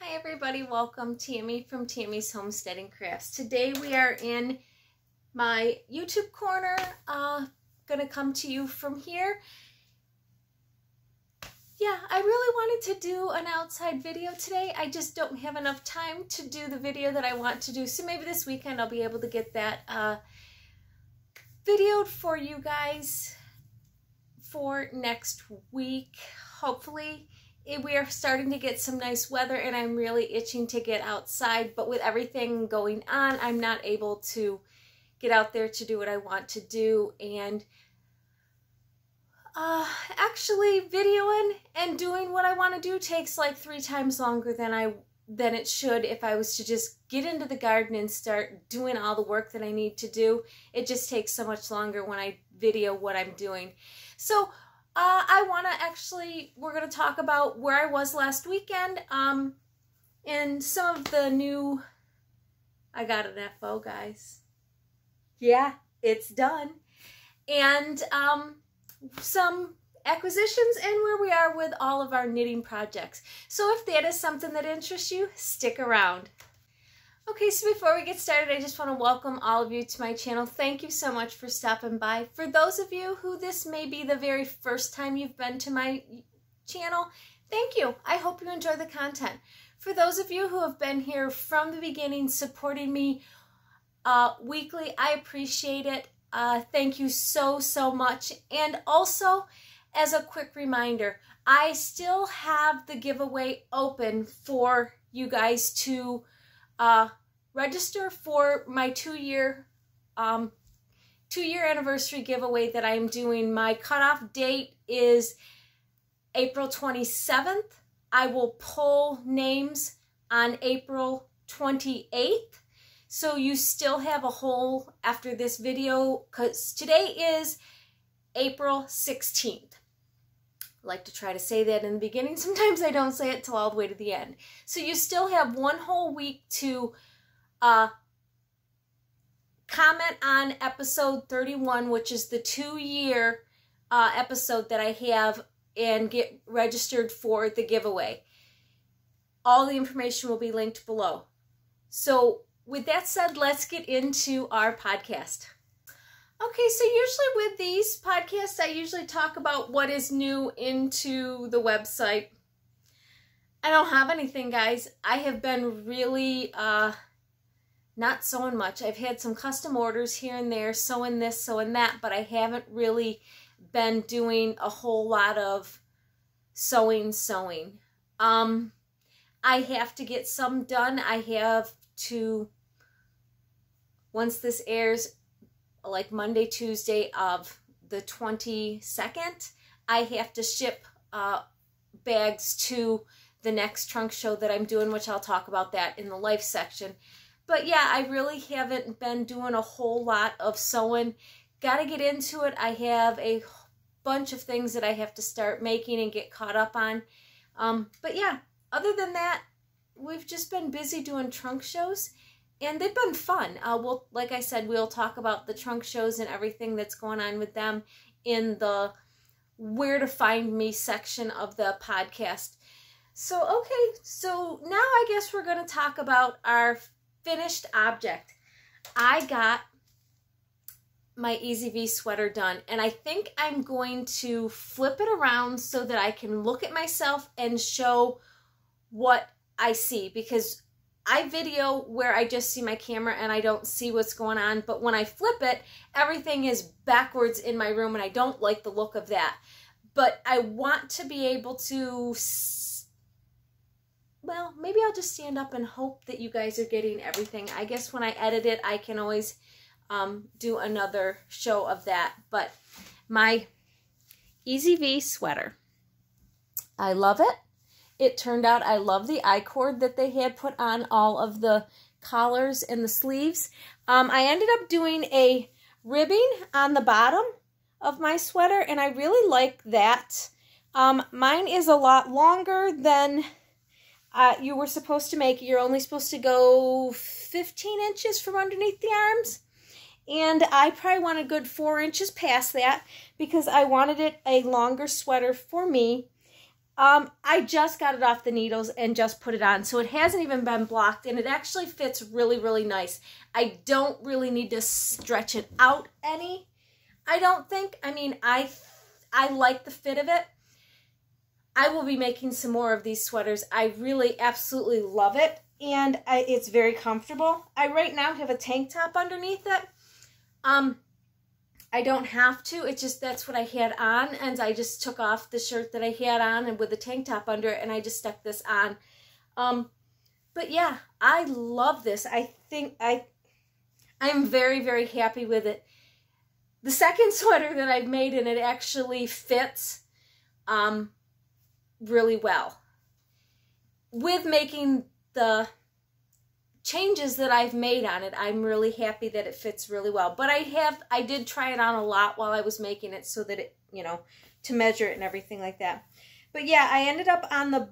Hi everybody, welcome Tammy from Tammy's Homesteading Crafts. Today we are in my YouTube corner, uh, gonna come to you from here. Yeah, I really wanted to do an outside video today. I just don't have enough time to do the video that I want to do. So maybe this weekend I'll be able to get that uh, videoed for you guys for next week, hopefully we are starting to get some nice weather and I'm really itching to get outside, but with everything going on, I'm not able to get out there to do what I want to do. And uh, actually videoing and doing what I want to do takes like three times longer than I than it should if I was to just get into the garden and start doing all the work that I need to do. It just takes so much longer when I video what I'm doing. So uh, I want to actually, we're going to talk about where I was last weekend um, and some of the new, I got an FO, guys. Yeah, it's done. And um, some acquisitions and where we are with all of our knitting projects. So if that is something that interests you, stick around. Okay, so before we get started, I just want to welcome all of you to my channel. Thank you so much for stopping by. For those of you who this may be the very first time you've been to my channel, thank you. I hope you enjoy the content. For those of you who have been here from the beginning supporting me uh, weekly, I appreciate it. Uh, thank you so, so much. And also, as a quick reminder, I still have the giveaway open for you guys to uh, register for my two-year um, two-year anniversary giveaway that I'm doing. My cutoff date is April 27th. I will pull names on April 28th. So you still have a whole after this video because today is April 16th like to try to say that in the beginning. Sometimes I don't say it till all the way to the end. So you still have one whole week to uh, comment on episode 31, which is the two-year uh, episode that I have and get registered for the giveaway. All the information will be linked below. So with that said, let's get into our podcast. Okay, so usually with these podcasts, I usually talk about what is new into the website. I don't have anything, guys. I have been really uh, not sewing much. I've had some custom orders here and there, sewing this, sewing that, but I haven't really been doing a whole lot of sewing, sewing. Um, I have to get some done. I have to, once this airs, like Monday, Tuesday of the 22nd, I have to ship uh, bags to the next trunk show that I'm doing, which I'll talk about that in the life section. But yeah, I really haven't been doing a whole lot of sewing. Got to get into it. I have a bunch of things that I have to start making and get caught up on. Um, but yeah, other than that, we've just been busy doing trunk shows and they've been fun. Uh, we'll, like I said, we'll talk about the trunk shows and everything that's going on with them in the where to find me section of the podcast. So, okay, so now I guess we're going to talk about our finished object. I got my Easy V sweater done and I think I'm going to flip it around so that I can look at myself and show what I see because I video where I just see my camera and I don't see what's going on, but when I flip it, everything is backwards in my room and I don't like the look of that. But I want to be able to, well, maybe I'll just stand up and hope that you guys are getting everything. I guess when I edit it, I can always um, do another show of that. But my Easy V sweater. I love it. It turned out I love the I-cord that they had put on all of the collars and the sleeves. Um, I ended up doing a ribbing on the bottom of my sweater, and I really like that. Um, mine is a lot longer than uh, you were supposed to make. You're only supposed to go 15 inches from underneath the arms. And I probably want a good four inches past that because I wanted it a longer sweater for me Um, I just got it off the needles and just put it on. So it hasn't even been blocked and it actually fits really, really nice. I don't really need to stretch it out any. I don't think. I mean, I I like the fit of it. I will be making some more of these sweaters. I really absolutely love it and I, it's very comfortable. I right now have a tank top underneath it. Um, I don't have to. It's just that's what I had on, and I just took off the shirt that I had on and with the tank top under it, and I just stuck this on. Um, but yeah, I love this. I think I, I'm very very happy with it. The second sweater that I've made and it actually fits, um, really well. With making the changes that I've made on it, I'm really happy that it fits really well. But I have, I did try it on a lot while I was making it so that it, you know, to measure it and everything like that. But yeah, I ended up on the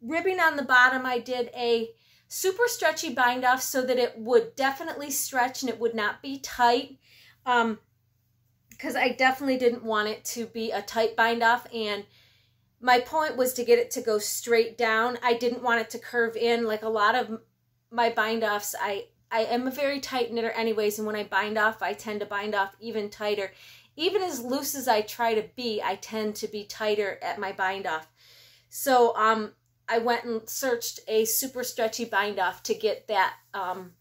ribbing on the bottom, I did a super stretchy bind off so that it would definitely stretch and it would not be tight. Um, because I definitely didn't want it to be a tight bind off and my point was to get it to go straight down. I didn't want it to curve in like a lot of my bind offs, I I am a very tight knitter anyways, and when I bind off, I tend to bind off even tighter. Even as loose as I try to be, I tend to be tighter at my bind off. So um, I went and searched a super stretchy bind off to get that um,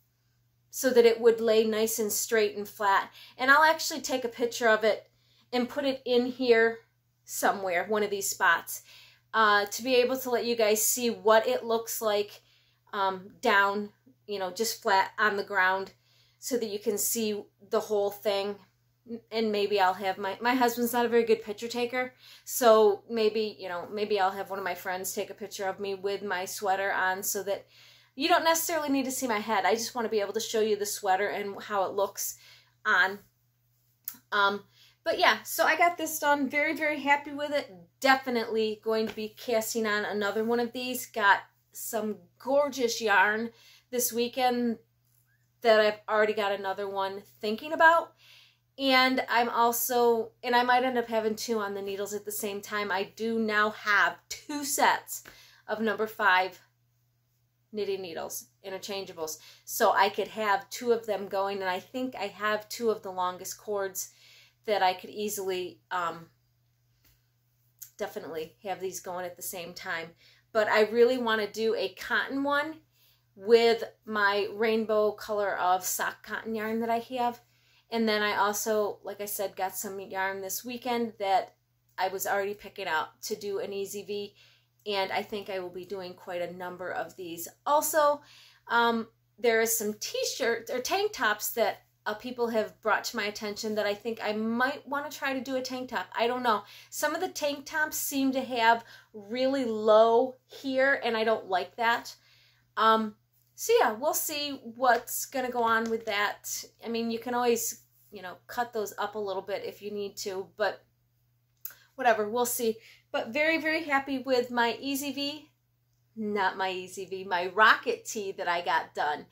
so that it would lay nice and straight and flat. And I'll actually take a picture of it and put it in here somewhere, one of these spots, uh, to be able to let you guys see what it looks like um, down, you know, just flat on the ground so that you can see the whole thing. And maybe I'll have my, my husband's not a very good picture taker. So maybe, you know, maybe I'll have one of my friends take a picture of me with my sweater on so that you don't necessarily need to see my head. I just want to be able to show you the sweater and how it looks on. Um, but yeah, so I got this done. Very, very happy with it. Definitely going to be casting on another one of these. Got some gorgeous yarn this weekend that I've already got another one thinking about. And I'm also, and I might end up having two on the needles at the same time. I do now have two sets of number five knitting needles, interchangeables. So I could have two of them going, and I think I have two of the longest cords that I could easily um, definitely have these going at the same time but I really want to do a cotton one with my rainbow color of sock cotton yarn that I have. And then I also, like I said, got some yarn this weekend that I was already picking out to do an easy V. And I think I will be doing quite a number of these. Also, um, there is some t-shirts or tank tops that uh, people have brought to my attention that I think I might want to try to do a tank top. I don't know. Some of the tank tops seem to have really low here, and I don't like that. Um, so yeah, we'll see what's going to go on with that. I mean, you can always, you know, cut those up a little bit if you need to, but whatever, we'll see. But very, very happy with my Easy V, not my Easy V, my Rock It Tee that I got done.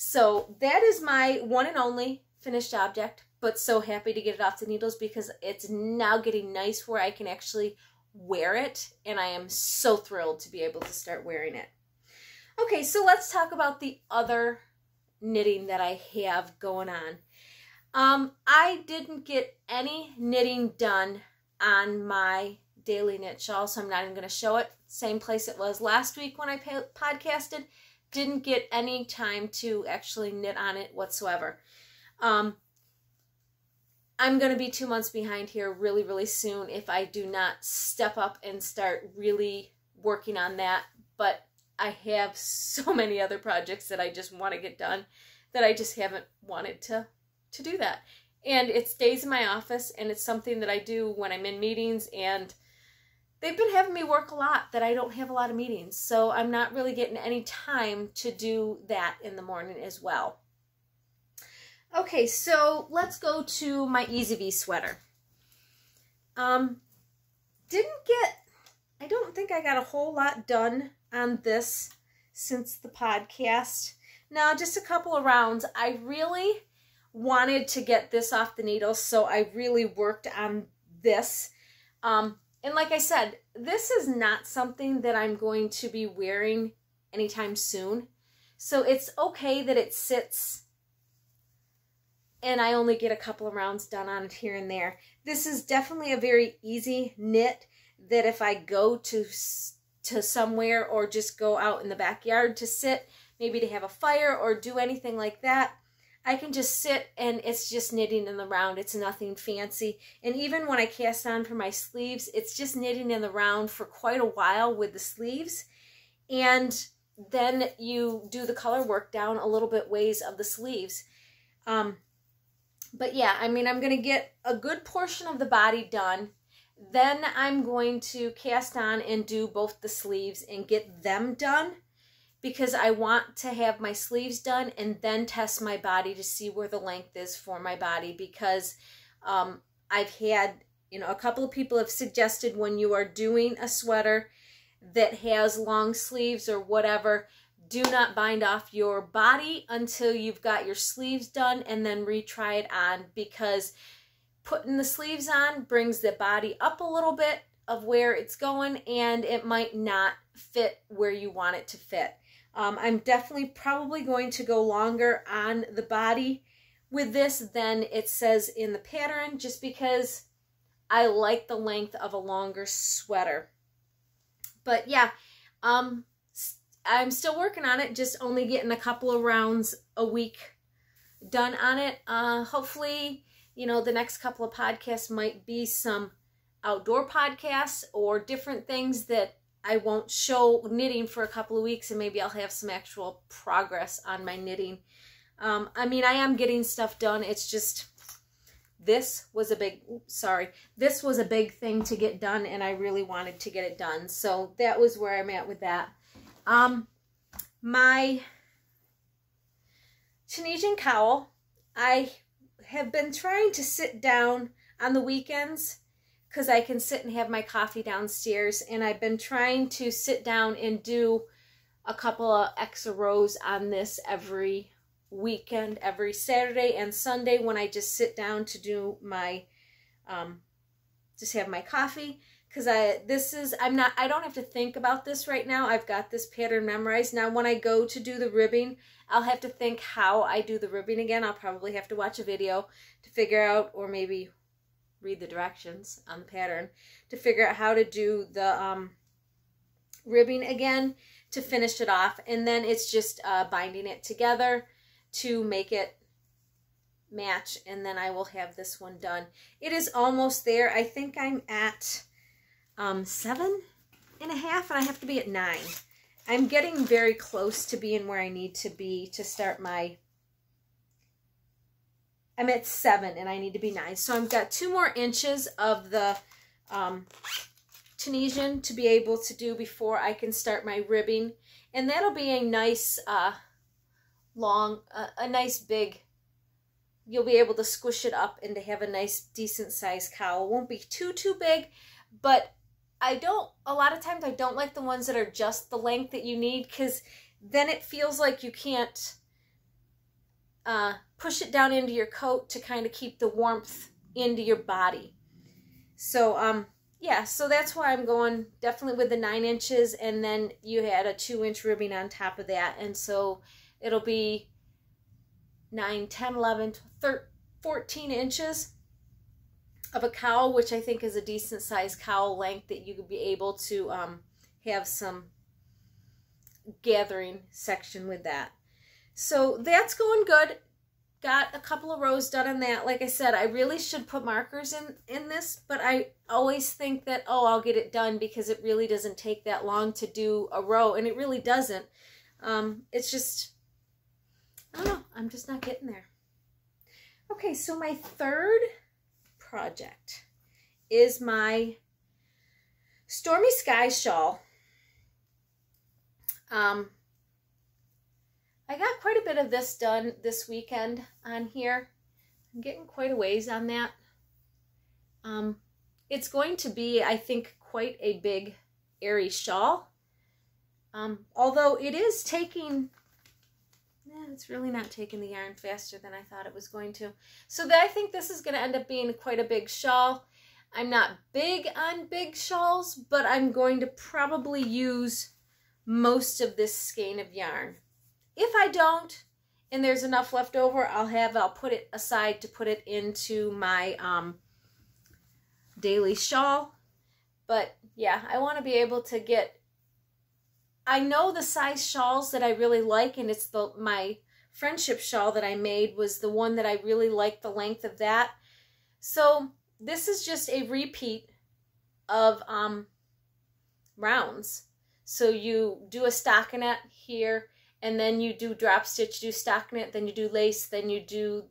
So that is my one and only finished object, but so happy to get it off the needles because it's now getting nice where I can actually wear it, and I am so thrilled to be able to start wearing it. Okay, so let's talk about the other knitting that I have going on. Um, I didn't get any knitting done on my daily knit shawl, so I'm not even going to show it. Same place it was last week when I podcasted didn't get any time to actually knit on it whatsoever. Um, I'm going to be two months behind here really, really soon if I do not step up and start really working on that. But I have so many other projects that I just want to get done that I just haven't wanted to, to do that. And it stays in my office and it's something that I do when I'm in meetings and – they've been having me work a lot that I don't have a lot of meetings. So I'm not really getting any time to do that in the morning as well. Okay, so let's go to my Easy V sweater. Um, didn't get, I don't think I got a whole lot done on this since the podcast. Now, just a couple of rounds. I really wanted to get this off the needle, so I really worked on this. Um, and like I said, this is not something that I'm going to be wearing anytime soon. So it's okay that it sits and I only get a couple of rounds done on it here and there. This is definitely a very easy knit that if I go to to somewhere or just go out in the backyard to sit, maybe to have a fire or do anything like that, I can just sit and it's just knitting in the round. It's nothing fancy. And even when I cast on for my sleeves, it's just knitting in the round for quite a while with the sleeves. And then you do the color work down a little bit ways of the sleeves. Um, but yeah, I mean, I'm going to get a good portion of the body done. Then I'm going to cast on and do both the sleeves and get them done because I want to have my sleeves done and then test my body to see where the length is for my body because um, I've had, you know, a couple of people have suggested when you are doing a sweater that has long sleeves or whatever, do not bind off your body until you've got your sleeves done and then retry it on because putting the sleeves on brings the body up a little bit of where it's going and it might not fit where you want it to fit. Um, I'm definitely probably going to go longer on the body with this than it says in the pattern just because I like the length of a longer sweater. But yeah, um, I'm still working on it, just only getting a couple of rounds a week done on it. Uh, hopefully, you know, the next couple of podcasts might be some outdoor podcasts or different things that I won't show knitting for a couple of weeks and maybe I'll have some actual progress on my knitting. Um, I mean, I am getting stuff done. It's just this was a big, sorry, this was a big thing to get done and I really wanted to get it done. So that was where I'm at with that. Um, my Tunisian cowl, I have been trying to sit down on the weekends because I can sit and have my coffee downstairs. And I've been trying to sit down and do a couple of extra rows on this every weekend, every Saturday and Sunday when I just sit down to do my, um, just have my coffee because I this is I'm not I don't have to think about this right now. I've got this pattern memorized. Now when I go to do the ribbing, I'll have to think how I do the ribbing again. I'll probably have to watch a video to figure out or maybe read the directions on the pattern to figure out how to do the um, ribbing again to finish it off. And then it's just uh, binding it together to make it match. And then I will have this one done. It is almost there. I think I'm at um, seven and a half, and I have to be at nine. I'm getting very close to being where I need to be to start my, I'm at seven and I need to be nine. So I've got two more inches of the um, Tunisian to be able to do before I can start my ribbing. And that'll be a nice, uh, long, uh, a nice big, you'll be able to squish it up and to have a nice decent size cowl. It won't be too, too big, but I don't, a lot of times I don't like the ones that are just the length that you need because then it feels like you can't uh, push it down into your coat to kind of keep the warmth into your body. So, um, yeah, so that's why I'm going definitely with the nine inches and then you had a two inch ribbing on top of that. And so it'll be 9, 10, 11, 13, 14 inches of a cowl, which I think is a decent size cowl length that you could be able to um, have some gathering section with that. So that's going good. Got a couple of rows done on that. Like I said, I really should put markers in, in this, but I always think that, oh, I'll get it done because it really doesn't take that long to do a row, and it really doesn't. Um, it's just, I don't know, I'm just not getting there. Okay, so my third project is my Stormy Sky shawl. Um, I got bit of this done this weekend on here. I'm getting quite a ways on that. Um, it's going to be, I think, quite a big airy shawl. Um, although it is taking eh, it's really not taking the yarn faster than I thought it was going to. So I think this is going to end up being quite a big shawl. I'm not big on big shawls, but I'm going to probably use most of this skein of yarn. If I don't, and there's enough left over, I'll have, I'll put it aside to put it into my um, daily shawl. But yeah, I want to be able to get, I know the size shawls that I really like, and it's the my friendship shawl that I made was the one that I really liked the length of that. So this is just a repeat of um, rounds. So you do a stockinette here, and then you do drop stitch, do stockinette, then you do lace, then you do,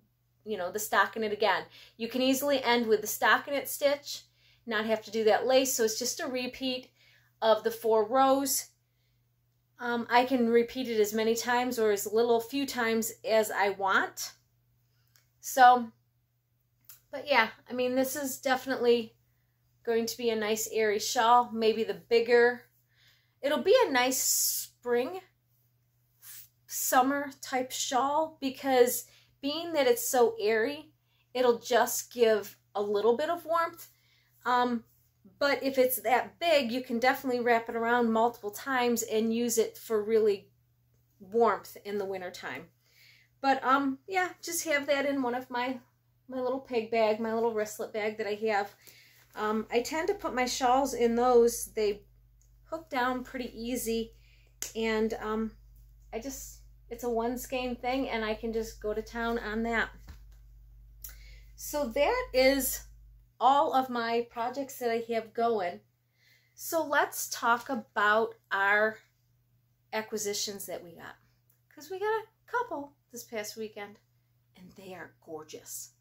you know, the stockinette again. You can easily end with the stockinette stitch, not have to do that lace. So it's just a repeat of the four rows. Um, I can repeat it as many times or as little few times as I want. So but yeah, I mean, this is definitely going to be a nice airy shawl. Maybe the bigger. It'll be a nice spring, summer type shawl because being that it's so airy, it'll just give a little bit of warmth. Um, but if it's that big, you can definitely wrap it around multiple times and use it for really warmth in the wintertime. But um, yeah, just have that in one of my my little pig bag, my little wristlet bag that I have. Um, I tend to put my shawls in those. They hook down pretty easy. And um, I just, it's a one skein thing and I can just go to town on that. So that is all of my projects that I have going. So let's talk about our acquisitions that we got. Because we got a couple this past weekend and they are gorgeous.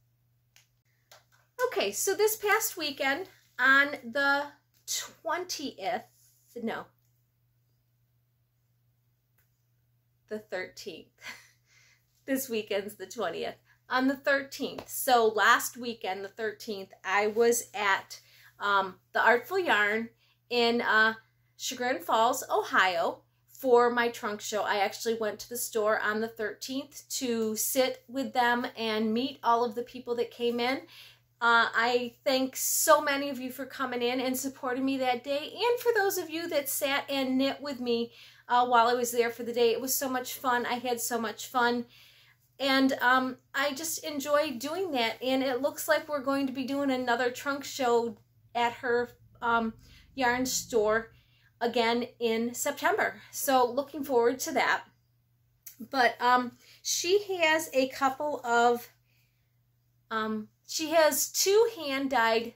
Okay, so this past weekend on the 20th, no, the 13th. this weekend's the 20th. On the 13th, so last weekend, the 13th, I was at um, the Artful Yarn in uh, Chagrin Falls, Ohio for my trunk show. I actually went to the store on the 13th to sit with them and meet all of the people that came in. Uh, I thank so many of you for coming in and supporting me that day, and for those of you that sat and knit with me uh, while I was there for the day. It was so much fun. I had so much fun. And um, I just enjoy doing that. And it looks like we're going to be doing another trunk show at her um, yarn store again in September. So looking forward to that. But um, she has a couple of um, she has two hand dyed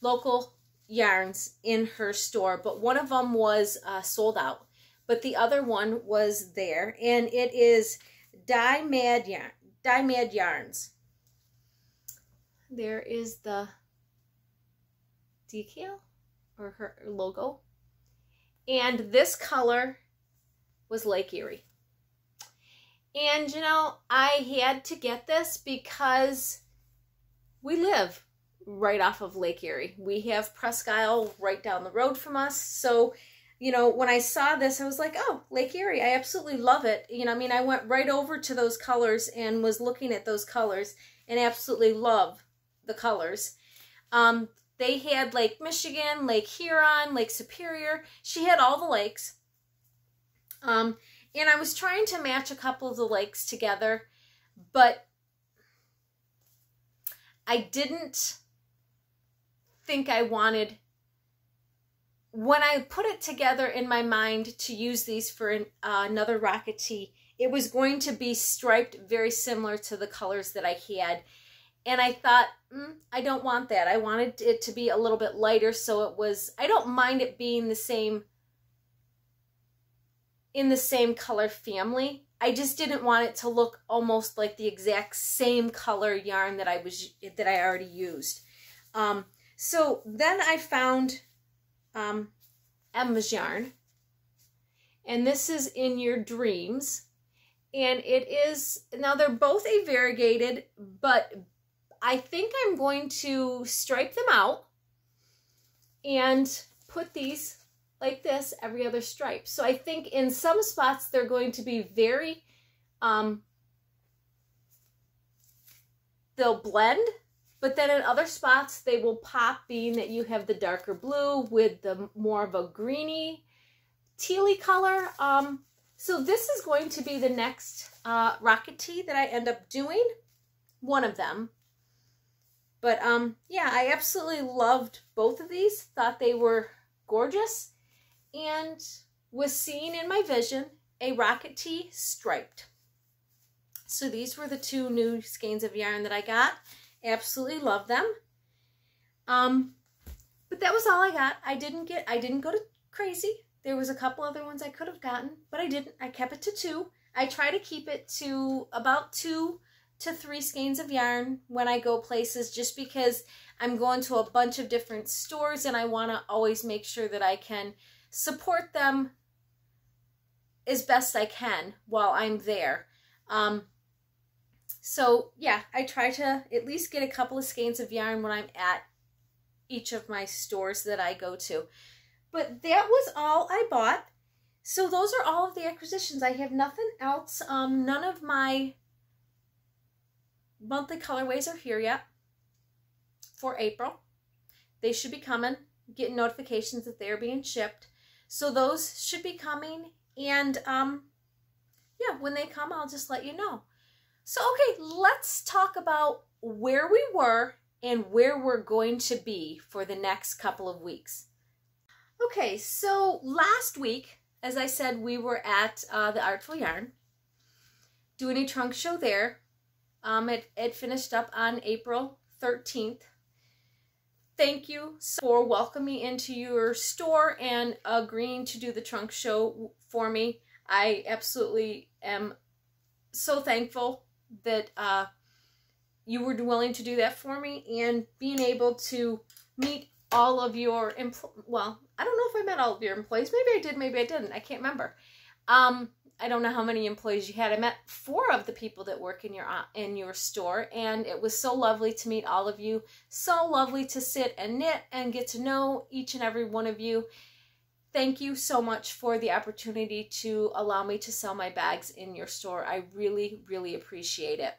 local yarns in her store, but one of them was uh, sold out, but the other one was there, and it is Dye Mad Yarn, Dye Mad Yarns. There is the decal or her logo, and this color was Lake Erie. And you know, I had to get this because we live right off of Lake Erie. We have Presque Isle right down the road from us. So, you know, when I saw this, I was like, oh, Lake Erie, I absolutely love it. You know, I mean, I went right over to those colors and was looking at those colors and absolutely love the colors. Um, they had Lake Michigan, Lake Huron, Lake Superior. She had all the lakes. Um, and I was trying to match a couple of the lakes together, but I didn't think I wanted when I put it together in my mind to use these for an, uh, another Rock It Tee, it was going to be striped very similar to the colors that I had. And I thought, mm, I don't want that. I wanted it to be a little bit lighter so it was, I don't mind it being the same, in the same color family. I just didn't want it to look almost like the exact same color yarn that I was that I already used. Um, so then I found um, Emma's yarn, and this is in your dreams, and it is now they're both a variegated, but I think I'm going to stripe them out and put these like this every other stripe. So I think in some spots they're going to be very, um, they'll blend But then in other spots, they will pop being that you have the darker blue with the more of a greeny, tealy color. Um, so this is going to be the next uh, Rock It Tee that I end up doing. One of them. But um, yeah, I absolutely loved both of these. Thought they were gorgeous. And was seeing in my vision a Rock It Tee striped. So these were the two new skeins of yarn that I got. Absolutely love them. Um, but that was all I got. I didn't get, I didn't go to crazy. There was a couple other ones I could have gotten, but I didn't. I kept it to two. I try to keep it to about two to three skeins of yarn when I go places just because I'm going to a bunch of different stores and I want to always make sure that I can support them as best I can while I'm there. Um, so yeah, I try to at least get a couple of skeins of yarn when I'm at each of my stores that I go to. But that was all I bought. So those are all of the acquisitions. I have nothing else. Um, none of my monthly colorways are here yet for April. They should be coming, getting notifications that they're being shipped. So those should be coming. And um, yeah, when they come, I'll just let you know. So, okay, let's talk about where we were and where we're going to be for the next couple of weeks. Okay, so last week, as I said, we were at uh, the Artful Yarn doing a trunk show there. Um, it, it finished up on April 13th. Thank you for welcoming into your store and agreeing to do the trunk show for me. I absolutely am so thankful that uh, you were willing to do that for me and being able to meet all of your well i don't know if i met all of your employees. Maybe i did maybe i didn't. I can't remember. Um i don't know how many employees you had. I met four of the people that work in your uh, in your store and it was so lovely to meet all of you. So lovely to sit and knit and get to know each and every one of you thank you so much for the opportunity to allow me to sell my bags in your store. I really, really appreciate it.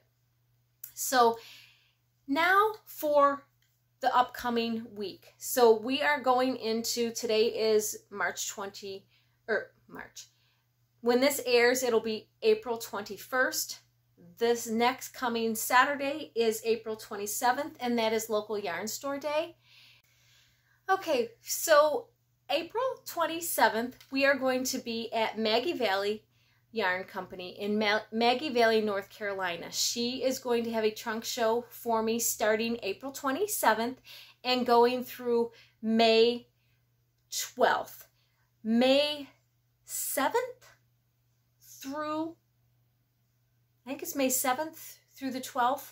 So now for the upcoming week. So we are going into, today is March 20, or March. When this airs, it'll be April 21st. This next coming Saturday is April 27th, and that is local yarn store day. Okay, so April 27th, we are going to be at Maggie Valley Yarn Company in Ma Maggie Valley, North Carolina. She is going to have a trunk show for me starting April 27th and going through May 12th. May 7th through, I think it's May 7th through the 12th.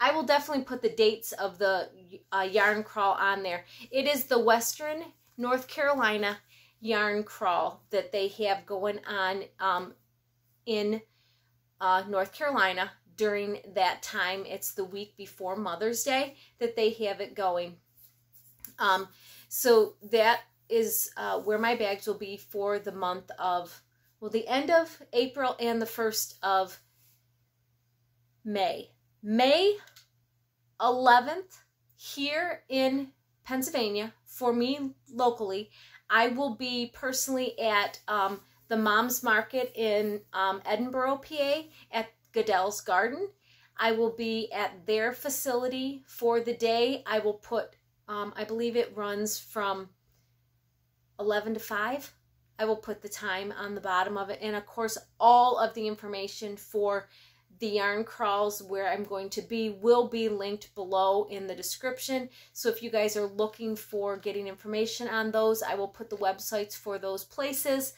I will definitely put the dates of the uh, yarn crawl on there. It is the Western North Carolina yarn crawl that they have going on um, in uh, North Carolina during that time. It's the week before Mother's Day that they have it going. Um, so that is uh, where my bags will be for the month of, well, the end of April and the first of May. May 11th here in Pennsylvania, for me locally, I will be personally at um, the Moms Market in um, Edinboro, PA, at Goodell's Garden. I will be at their facility for the day. I will put, um, I believe it runs from 11 to 5. I will put the time on the bottom of it. And of course, all of the information for the yarn crawls where I'm going to be will be linked below in the description. So if you guys are looking for getting information on those, I will put the websites for those places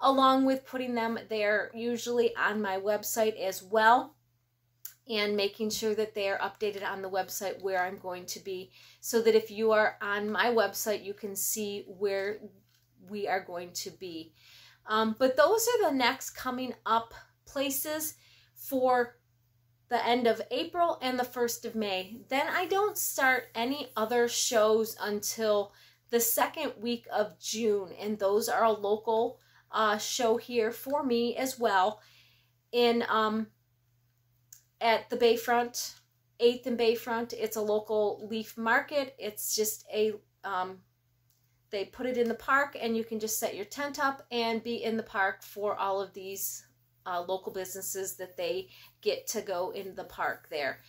along with putting them there usually on my website as well and making sure that they are updated on the website where I'm going to be so that if you are on my website, you can see where we are going to be. Um, but those are the next coming up places for the end of April and the 1st of May. Then I don't start any other shows until the second week of June, and those are a local uh, show here for me as well in um, at the Bayfront 8th and Bayfront. It's a local leaf market. It's just a, um, they put it in the park and you can just set your tent up and be in the park for all of these uh, local businesses that they get to go in the park there.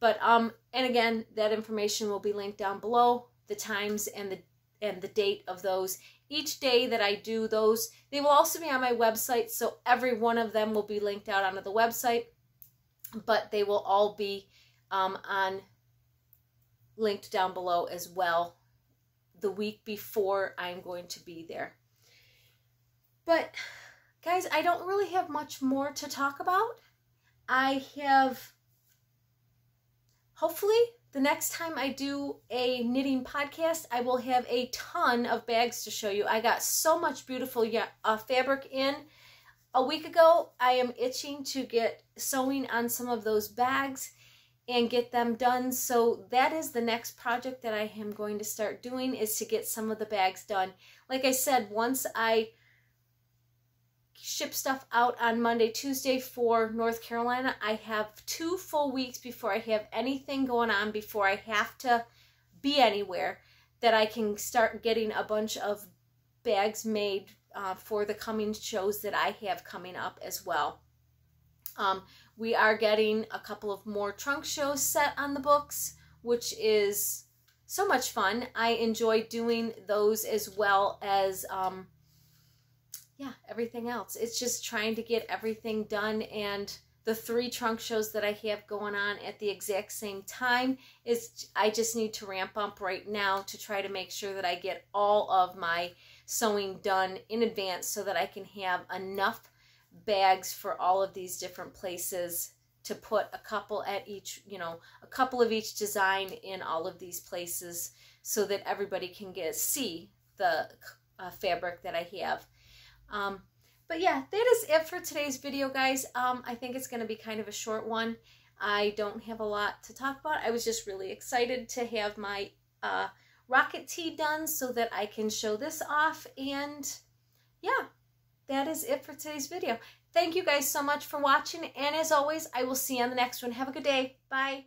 But, um, and again, that information will be linked down below, the times and the, and the date of those. Each day that I do those, they will also be on my website, so every one of them will be linked out onto the website, but they will all be um, on linked down below as well the week before I'm going to be there. But guys, I don't really have much more to talk about. I have hopefully the next time I do a knitting podcast, I will have a ton of bags to show you. I got so much beautiful uh, fabric in. A week ago, I am itching to get sewing on some of those bags and get them done. So that is the next project that I am going to start doing is to get some of the bags done. Like I said, once I ship stuff out on Monday, Tuesday for North Carolina, I have two full weeks before I have anything going on, before I have to be anywhere, that I can start getting a bunch of bags made uh, for the coming shows that I have coming up as well. Um, we are getting a couple of more trunk shows set on the books, which is so much fun. I enjoy doing those as well as, um, yeah, everything else. It's just trying to get everything done and the three trunk shows that I have going on at the exact same time is I just need to ramp up right now to try to make sure that I get all of my sewing done in advance so that I can have enough bags for all of these different places to put a couple at each, you know, a couple of each design in all of these places so that everybody can get see the uh, fabric that I have. Um, but yeah, that is it for today's video, guys. Um, I think it's going to be kind of a short one. I don't have a lot to talk about. I was just really excited to have my uh, Rock It Tee done so that I can show this off. And yeah, that is it for today's video. Thank you guys so much for watching. And as always, I will see you on the next one. Have a good day. Bye.